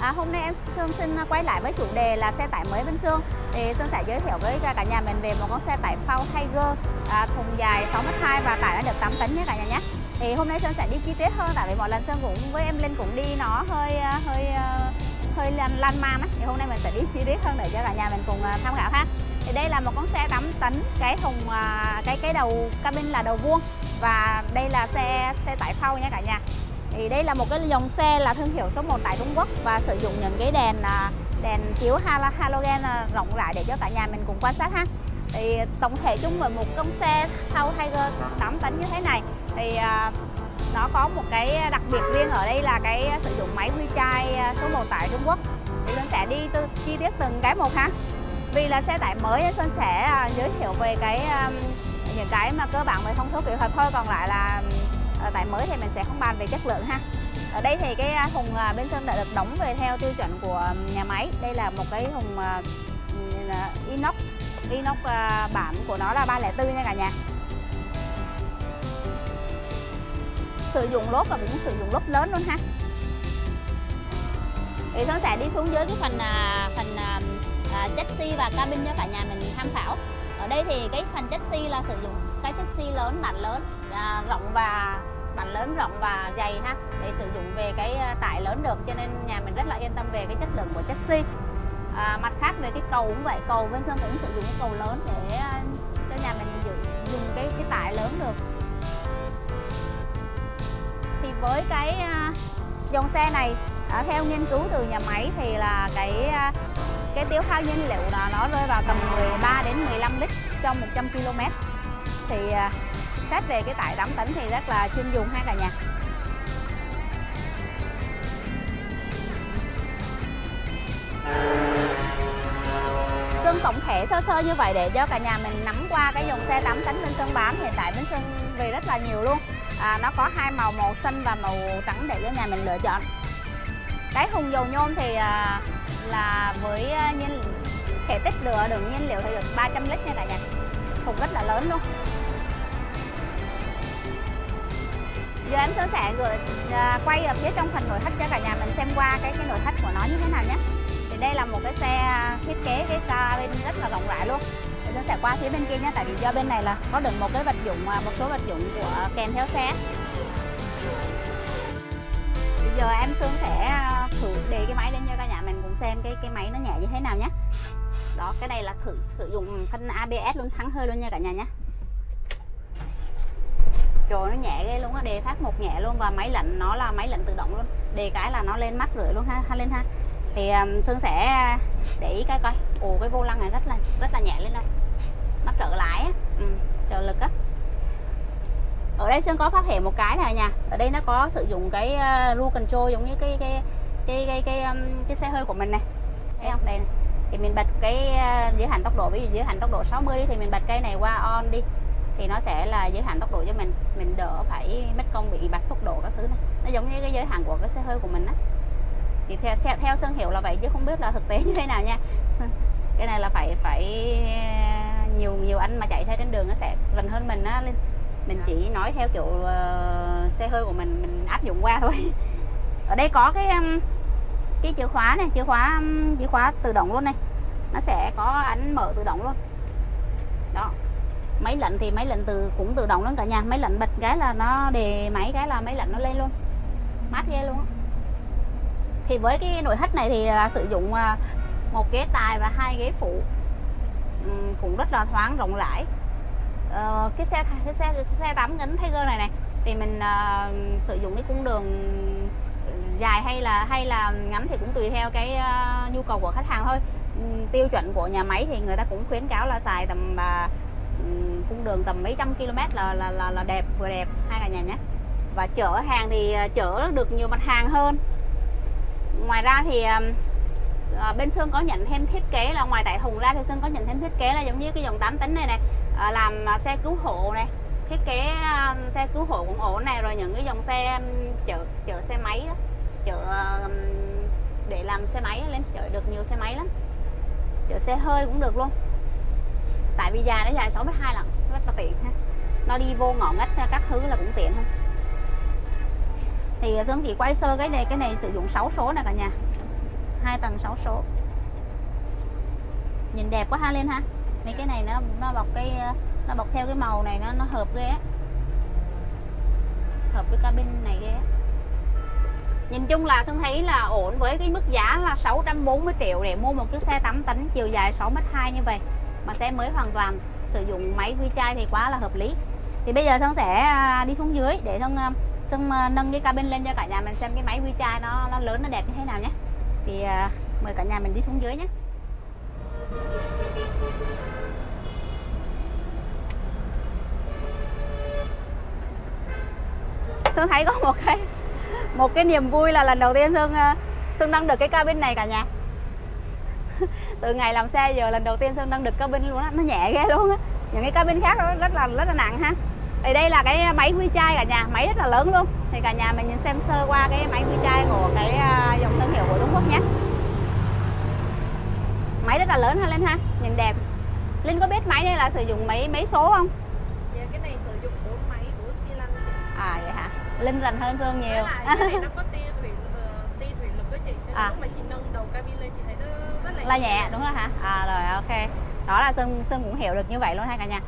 à, Hôm nay em Sương xin quay lại với chủ đề là xe tải mới Vinh Sương. Thì Sương sẽ giới thiệu với cả nhà mình về một con xe tải phao Tiger à, Thùng dài 6m2 và tải đã được 8 tấn nhé cả nhà nhé. Thì hôm nay sơn sẽ đi chi tiết hơn tại vì mỗi lần sơn cũng với em Linh cũng đi nó hơi ờ, hơi ờ, hơi lan, lan man á. Thì hôm nay mình sẽ đi chi tiết hơn để cho cả nhà mình cùng ờ, tham khảo ha. Thì đây là một con xe 8 tấn cái thùng cái cái đầu cabin là đầu vuông và đây là xe xe tải phao nha cả nhà. Thì đây là một cái dòng xe là thương hiệu số 1 tại Trung Quốc và sử dụng những cái đèn đèn chiếu halogen rộng rãi để cho cả nhà mình cùng quan sát ha. Thì tổng thể chung với một con xe Thau Tiger 8 tấn như thế này thì à, nó có một cái đặc biệt riêng ở đây là cái sử dụng máy huy chai à, số 1 tại Trung Quốc. Thì Sơn sẽ đi từ chi tiết từng cái một ha vì là xe tải mới à, nên Sơn sẽ à, giới thiệu về cái à, những cái mà cơ bản về thông số kỹ thuật thôi. Còn lại là à, tải mới thì mình sẽ không bàn về chất lượng ha. Ở đây thì cái thùng bên Sơn đã được đóng về theo tiêu chuẩn của nhà máy. Đây là một cái thùng inox. Inox bản của nó là 304 nha cả nhà. Sử dụng lốp và cũng sử dụng lốp lớn luôn ha. Thì Sơn sẽ đi xuống dưới cái phần à, phần à, à chassis và cabin cho cả nhà mình tham khảo. Ở đây thì cái phần chassis là sử dụng cái chassis lớn bản lớn à, rộng và bản lớn rộng và dày ha để sử dụng về cái à, tải lớn được. Cho nên nhà mình rất là yên tâm về cái chất lượng của chassis à, mặt khác về cái cầu cũng vậy cầu bên sơn cũng sử dụng cái cầu lớn để cho nhà mình dùng cái cái tải lớn được với cái à, dòng xe này. À, theo nghiên cứu từ nhà máy thì là cái à, cái tiêu hao nhiên liệu là nó rơi vào tầm 13 đến 15 lít trong 100 km thì à, xét về cái tải 8 tấn thì rất là chuyên dùng ha cả nhà. Sơn tổng thể sơ sơ như vậy để cho cả nhà mình nắm qua cái dòng xe 8 tấn bên Sơn bán hiện tại bên Sơn về rất là nhiều luôn à, nó có hai màu màu xanh và màu trắng để cho nhà mình lựa chọn. Cái thùng dầu nhôm thì à, là với à, nhiên thể tích lửa đường nhiên liệu thì được 300 lít nha cả nhà. Thùng rất là lớn luôn. Giờ em sơ sẽ gửi à, quay ở phía trong phần nội thất cho cả nhà mình xem qua cái cái nội thất của nó như thế nào nhé. Thì đây là một cái xe à, thiết kế cái cabin rất là rộng rãi luôn thì Sơn sẽ qua phía bên kia nhé tại vì do bên này là có đựng một cái vật dụng à, một số vật dụng của kèm theo xe. Bây giờ em Sương sẽ à, thử đề cái máy lên cho cả nhà mình cùng xem cái cái máy nó nhẹ như thế nào nhé. Đó cái này là thử sử dụng phân ABS luôn thắng hơi luôn nha cả nhà nhé. Trời nó nhẹ ghê luôn á đề phát một nhẹ luôn và máy lạnh nó là máy lạnh tự động luôn. Đề cái là nó lên mắt rưỡi luôn ha, ha lên ha thì um, Sương sẽ để ý cái coi. Ồ cái vô lăng này rất là rất là nhẹ lên đây. Nó trở lại á. Ừ, trợ lực á. Ở đây sương có phát hiện một cái này nha. Ở đây nó có sử dụng cái ờ, uh, ru control giống như cái cái cái cái cái, um, cái xe hơi của mình này. Thấy không? Đây này. thì mình bật cái uh, giới hạn tốc độ. Ví dụ giới hạn tốc độ 60 đi thì mình bật cái này qua on đi. Thì nó sẽ là giới hạn tốc độ cho mình. Mình đỡ phải mất công bị bật tốc độ các thứ này. Nó giống như cái giới hạn của cái xe hơi của mình á thì theo theo, theo Sơn hiểu là vậy chứ không biết là thực tế như thế nào nha. Cái này là phải phải nhiều nhiều anh mà chạy xe trên đường nó sẽ gần hơn mình á. Linh mình chỉ nói theo kiểu uh, xe hơi của mình mình áp dụng qua thôi. Ở đây có cái um, cái chìa khóa này chìa khóa um, chìa khóa tự động luôn này. Nó sẽ có ánh mở tự động luôn. Đó. Máy lạnh thì máy lạnh từ cũng tự động luôn cả nhà. Máy lạnh bật cái là nó đề máy cái là máy lạnh nó lên luôn. Mát ghê luôn á thì với cái nội thất này thì là sử dụng à, một ghế tài và hai ghế phụ. Ừ, cũng rất là thoáng rộng rãi. Ờ, cái xe cái xe xe tám gánh Tiger này này thì mình uh, sử dụng cái cung đường dài hay là hay là ngắn thì cũng tùy theo cái uh, nhu cầu của khách hàng thôi. Ừ, tiêu chuẩn của nhà máy thì người ta cũng khuyến cáo là xài tầm uh, cung đường tầm mấy trăm km là là là, là đẹp vừa đẹp hai cả nhà nhé. Và chở hàng thì chở được nhiều mặt hàng hơn ngoài ra thì à, bên Sơn có nhận thêm thiết kế là ngoài tại thùng ra thì Sơn có nhận thêm thiết kế là giống như cái dòng 8 tấn này này à, ờ, làm ờ, xe cứu hộ này thiết kế uh, xe cứu hộ cũng ổn này rồi những cái dòng xe um, chở chở xe máy đó chở um, để làm xe máy lên chở được nhiều xe máy lắm. Chở xe hơi cũng được luôn. Tại vì dài nó dài 62 lận rất là tiện ha. Nó đi vô ngõ ngách các thứ là cũng tiện hơn thì à, Sơn chỉ quay sơ cái này cái này sử dụng 6 số nè cả nhà. Hai tầng 6 số. Nhìn đẹp quá ha lên ha. Mấy cái này nó nó bọc cái à, nó bọc theo cái màu này, nó nó hợp ghê á hợp với cabin này ghê á nhìn chung là Sơn thấy là ổn với cái mức giá là 640 triệu để mua một chiếc xe 8 tấn chiều dài 6m2 như vậy. Mà xe mới hoàn toàn sử dụng máy quy chai thì quá là hợp lý. Thì bây giờ Sơn sẽ à, đi xuống dưới để Sơn Xong nâng cái cabin lên cho cả nhà mình xem cái máy WeChat nó nó lớn, nó đẹp như thế nào nhé. Thì à, mời cả nhà mình đi xuống dưới nhé. Sơn thấy có một cái một cái niềm vui là lần đầu tiên Sơn à, Sơn nâng được cái cabin này cả nhà. Từ ngày làm xe giờ lần đầu tiên Sơn nâng được cabin luôn á, nó nhẹ ghê luôn á. Những cái cabin khác rất là rất là nặng ha thì đây là cái máy quy chai cả nhà máy rất là lớn luôn. Thì cả nhà mình nhìn xem sơ qua cái máy quy chai của cái à, dòng thương hiệu của Trung Quốc nhé. Máy rất là lớn ha Linh ha nhìn đẹp. Linh có biết máy này là sử dụng mấy mấy số không? Dạ cái này sử dụng bốn máy bốn xi lanh à vậy hả? Linh rành hơn Sơn nhiều. Cái này nó có tia thủy uh, tia thủy lực đó chị. À. lúc mà chị nâng đầu cabin lên chị thấy nó rất là, là nhẹ, nhẹ đúng không hả? À rồi ok. Đó là Sơn Sơn cũng hiểu được như vậy luôn ha cả nhà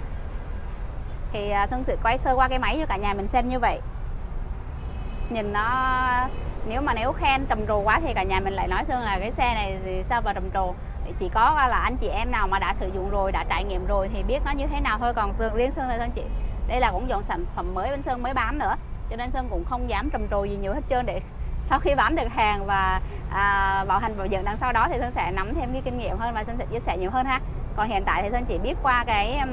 thì à, Xuân Sơn sẽ quay sơ qua cái máy cho cả nhà mình xem như vậy. Nhìn nó nếu mà nếu khen trầm trồ quá thì cả nhà mình lại nói Sơn là cái xe này thì sao mà trầm trồ? Chỉ có là anh chị em nào mà đã sử dụng rồi đã trải nghiệm rồi thì biết nó như thế nào thôi. Còn Sơn riêng Sơn thôi chị. Đây là cũng dòng sản phẩm mới bên Sơn mới bán nữa. Cho nên Sơn cũng không dám trầm trồ gì nhiều hết trơn để sau khi bán được hàng và à, bảo hành bảo dưỡng đằng sau đó thì Sơn sẽ nắm thêm cái kinh nghiệm hơn và Sơn sẽ chia sẻ nhiều hơn ha. Còn hiện tại thì Sơn chỉ biết qua cái um,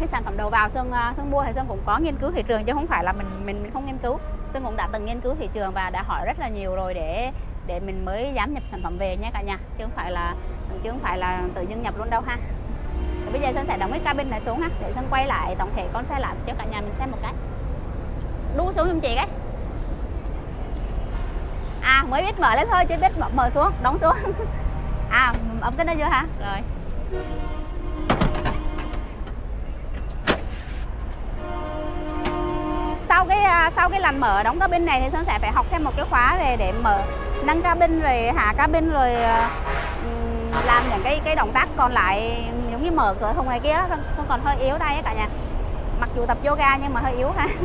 cái sản phẩm đầu vào Sơn à, Sơn mua thì Sơn cũng có nghiên cứu thị trường chứ không phải là mình mình mình không nghiên cứu. Sơn cũng đã từng nghiên cứu thị trường và đã hỏi rất là nhiều rồi để để mình mới dám nhập sản phẩm về nhé cả nhà. Chứ không phải là chứ không phải là tự dưng nhập luôn đâu ha. Thì bây giờ Sơn sẽ đóng cái cabin này xuống ha để Sơn quay lại tổng thể con xe lại cho cả nhà mình xem một cái. Đu xuống không chị cái. À mới biết mở lên thôi chứ biết mở, mở xuống đóng xuống. À ấm cái đó chưa hả rồi. Sau cái sau cái lần mở đóng cabin này thì sơn sẽ phải học thêm một cái khóa về để mở nâng cabin rồi hạ cabin rồi ờ, làm những cái cái động tác còn lại giống như mở cửa thùng này kia đó không còn hơi yếu tay cả nhà. Mặc dù tập yoga nhưng mà hơi yếu ha.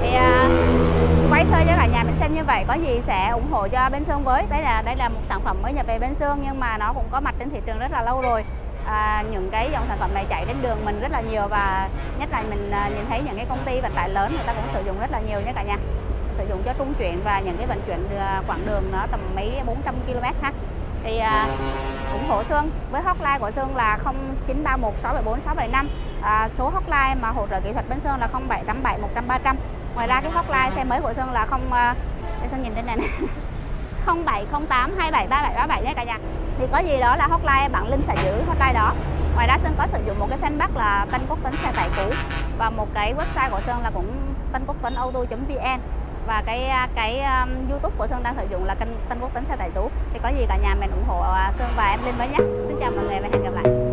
Thì uh, quay sơ cho cả nhà mình xem như vậy có gì sẽ ủng hộ cho bên Sơn với. Đây là đây là một sản phẩm mới nhập về bên Sơn nhưng mà nó cũng có mặt trên thị trường rất là lâu rồi à, những cái dòng sản phẩm này chạy đến đường mình rất là nhiều và nhất là mình à, nhìn thấy những cái công ty vận tải lớn người ta cũng sử dụng rất là nhiều nhé cả nhà. Sử dụng cho trung chuyển và những cái vận chuyển à, quãng đường nó tầm mấy 400 km ha. Thì à, ủng hộ Sơn với hotline của Sơn là 0931 674 675 à, số hotline mà hỗ trợ kỹ thuật bên Sơn là 0787 100 300 ngoài ra cái hotline xe mới của Sơn là không à, để Sơn nhìn trên này nè. 0708 273737 nhé cả nhà. Thì có gì đó là hotline bạn Linh sẽ giữ hotline đó. Ngoài ra Sơn có sử dụng một cái fanpage là Tân Quốc Tuấn xe tải cũ và một cái website của Sơn là cũng Tân Quốc Tuấn auto.vn và cái cái um, YouTube của Sơn đang sử dụng là kênh Tân Quốc Tuấn xe tải cũ. Thì có gì cả nhà mình ủng hộ à, Sơn và em Linh với nhé. Xin chào mọi người và hẹn gặp lại.